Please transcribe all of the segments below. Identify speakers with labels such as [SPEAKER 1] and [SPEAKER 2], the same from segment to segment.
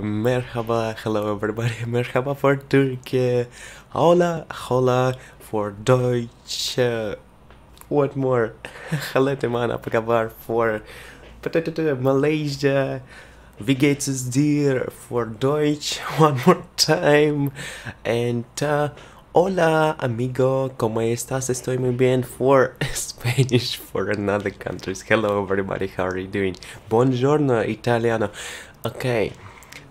[SPEAKER 1] merhaba, hello everybody, merhaba for Turkey, hola, hola for Deutsch, what more, hello teman, apa kabar for Malaysia, wie geht es dir for Deutsch, one more time, and uh, Hola amigo, ¿cómo estás? Estoy muy bien for Spanish for another countries. Hello everybody, how are you doing? Buongiorno italiano. Okay,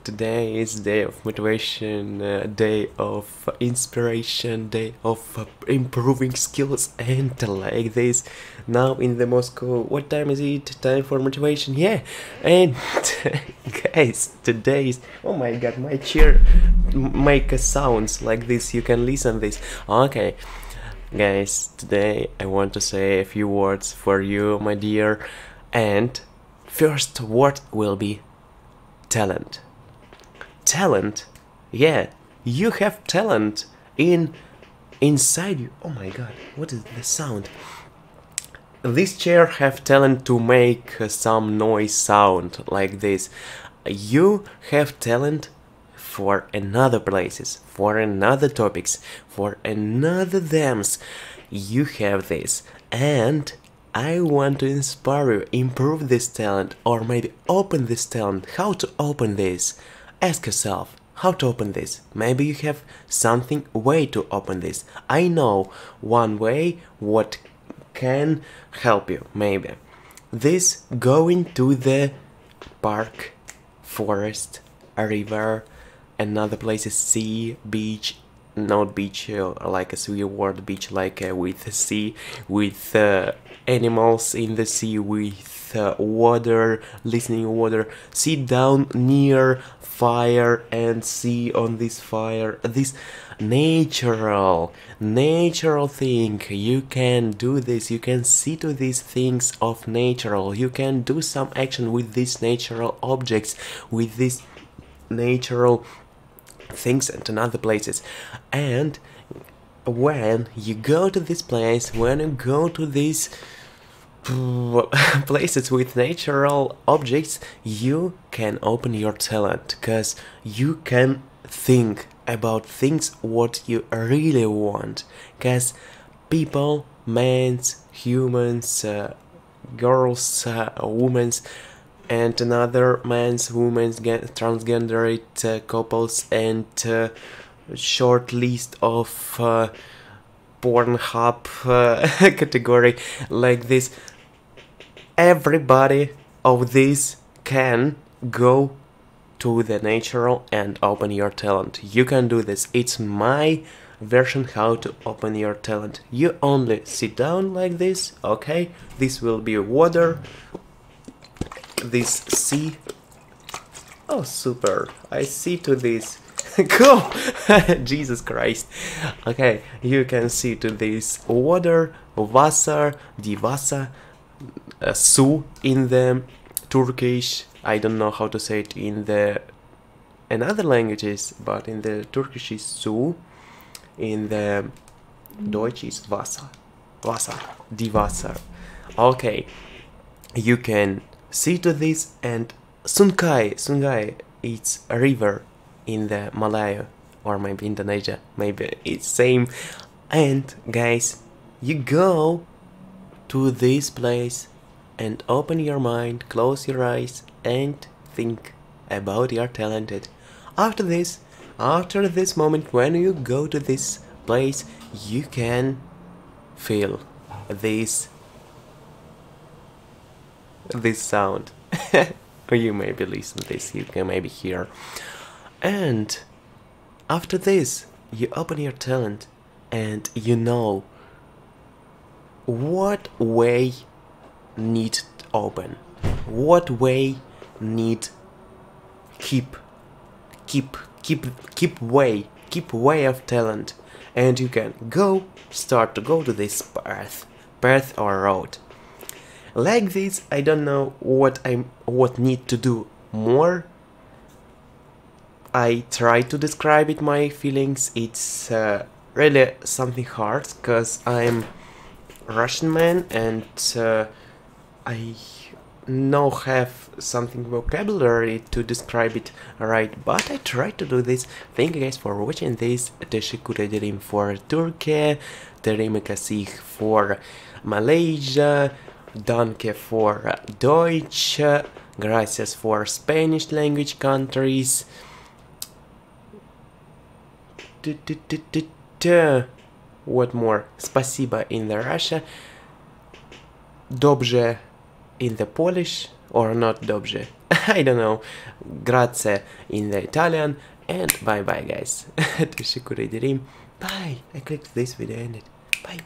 [SPEAKER 1] today is day of motivation, uh, day of inspiration, day of uh, improving skills and like this. Now in the Moscow, what time is it? Time for motivation, yeah. And guys, today is, oh my god, my chair make a sounds like this you can listen this okay guys today i want to say a few words for you my dear and first word will be talent talent yeah you have talent in inside you oh my god what is the sound this chair have talent to make some noise sound like this you have talent for another places, for another topics, for another themes. You have this, and I want to inspire you, improve this talent, or maybe open this talent. How to open this? Ask yourself how to open this. Maybe you have something way to open this. I know one way what can help you. Maybe this going to the park, forest, a river, another place is sea, beach, not beach uh, like a sea word beach like uh, with sea, with uh, animals in the sea, with uh, water, listening water. Sit down near fire and see on this fire this natural natural thing. You can do this. You can see to these things of natural. You can do some action with these natural objects with this natural things and in other places. And when you go to this place when you go to these places with natural objects you can open your talent because you can think about things what you really want. Because people men humans uh, girls uh, women and another man's women's transgender uh, couples and uh, short list of uh, Pornhub uh, category like this. Everybody of these can go to the natural and open your talent. You can do this. It's my version how to open your talent. You only sit down like this, okay? This will be water this sea. Oh, super. I see to this. cool! Jesus Christ. Okay, you can see to this water, Wasser, Wasser, uh, su in the Turkish. I don't know how to say it in the in other languages, but in the Turkish is su. In the Deutsch is Wasser. Wasser. Die Wasser. Okay, you can see to this and Sungai, Sungai, it's a river in the Malaya or maybe Indonesia, maybe it's same. And guys, you go to this place and open your mind, close your eyes and think about your talented. After this, after this moment when you go to this place, you can feel this this sound. you maybe listen this, you can maybe hear. And after this, you open your talent and you know what way need open, what way need keep, keep, keep, keep way, keep way of talent, and you can go start to go to this path, path or road like this I don't know what I what need to do more. I try to describe it my feelings. It's uh, really something hard because I'm Russian man and uh, I no have something vocabulary to describe it right but I try to do this. Thank you guys for watching this. Teşekkür ederim for Turkey terima kasih for Malaysia danke for Deutsch gracias for Spanish language countries what more спасибо in the Russia dobrze in the Polish or not dobrze. I don't know. Grazie in the Italian and bye bye guys. bye. I clicked this video and it. Bye.